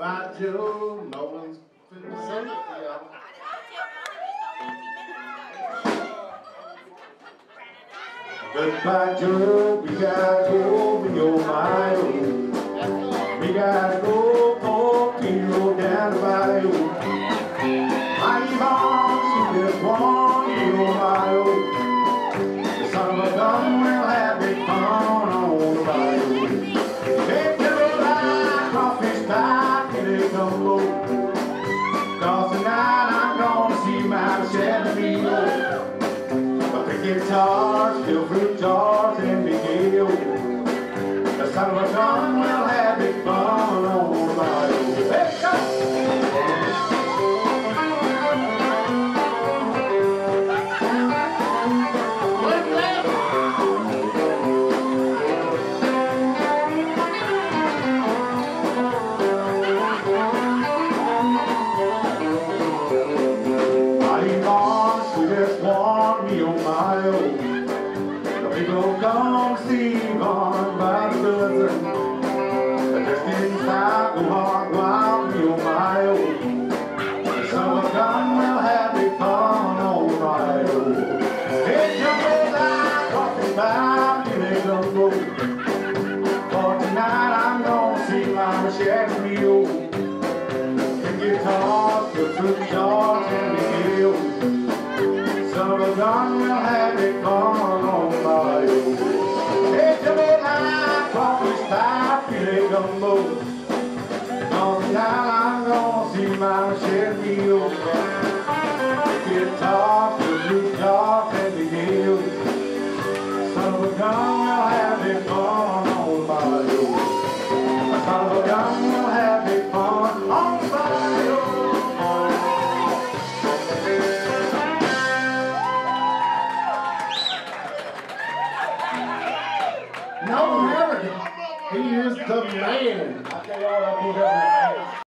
Goodbye, Joe. No one's finna sing it. Goodbye, Joe. We gotta go. We go my own. We gotta go. Oh, hero down the bayou. My Yvonne, she just one hero my guitars, still fruit jars, and big ale. The son of a gun will own. The people come see on by the dozen. Just inside the heart, wild me on my. The a gun will have it fun on my own. Hey, jumbo, like coffee give me gumbo. For tonight I'm gonna see my Michelle Mule. The guitars, the fruit gumbo. Cause I'm gonna see my and the hill. Son of a gun will have it on my own. Man. I tell y'all, up